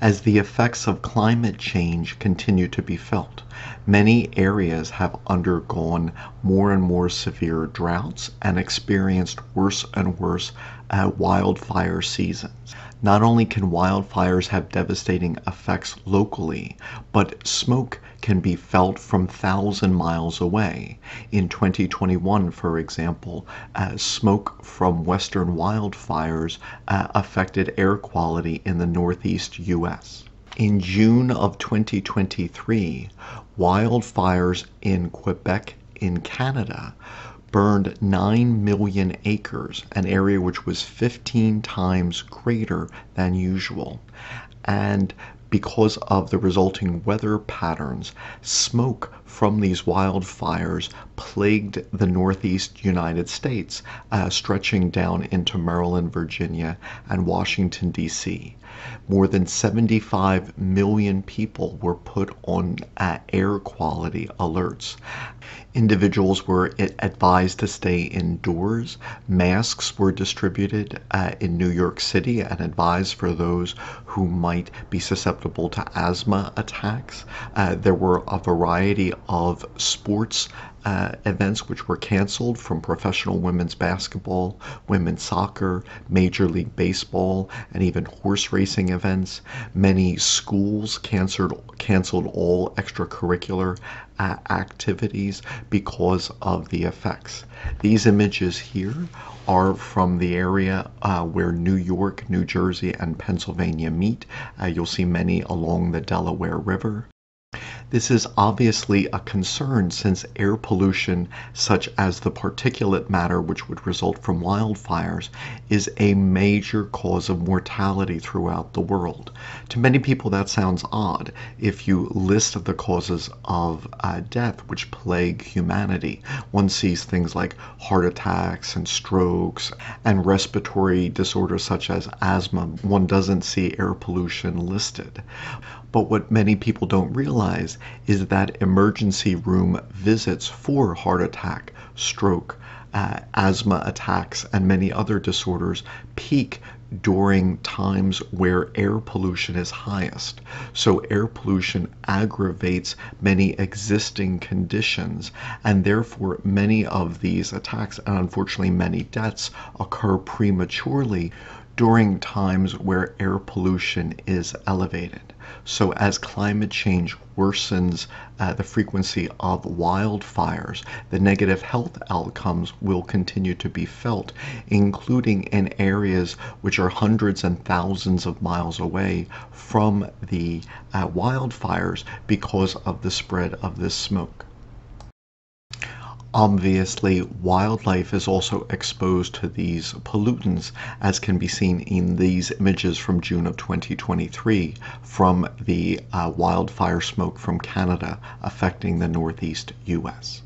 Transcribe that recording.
As the effects of climate change continue to be felt, many areas have undergone more and more severe droughts and experienced worse and worse uh, wildfire seasons. Not only can wildfires have devastating effects locally, but smoke can be felt from thousand miles away. In 2021, for example, uh, smoke from western wildfires uh, affected air quality in the northeast U.S. In June of 2023, wildfires in Quebec in Canada burned 9 million acres, an area which was 15 times greater than usual. And because of the resulting weather patterns, smoke from these wildfires plagued the northeast United States, uh, stretching down into Maryland, Virginia, and Washington, D.C. More than 75 million people were put on uh, air quality alerts. Individuals were advised to stay indoors. Masks were distributed uh, in New York City and advised for those who might be susceptible to asthma attacks. Uh, there were a variety of sports uh, events which were canceled from professional women's basketball, women's soccer, Major League Baseball, and even horse racing events. Many schools canceled, canceled all extracurricular uh, activities because of the effects. These images here are from the area uh, where New York, New Jersey, and Pennsylvania meet. Uh, you'll see many along the Delaware River. This is obviously a concern since air pollution, such as the particulate matter which would result from wildfires, is a major cause of mortality throughout the world. To many people, that sounds odd if you list the causes of uh, death which plague humanity. One sees things like heart attacks and strokes and respiratory disorders such as asthma. One doesn't see air pollution listed. But what many people don't realize is that emergency room visits for heart attack, stroke, uh, asthma attacks, and many other disorders peak during times where air pollution is highest. So, air pollution aggravates many existing conditions, and therefore, many of these attacks and unfortunately many deaths occur prematurely during times where air pollution is elevated. So, as climate change worsens uh, the frequency of wildfires, the negative health outcomes will continue to be felt, including in areas which are hundreds and thousands of miles away from the uh, wildfires because of the spread of this smoke. Obviously, wildlife is also exposed to these pollutants, as can be seen in these images from June of 2023 from the uh, wildfire smoke from Canada affecting the northeast US.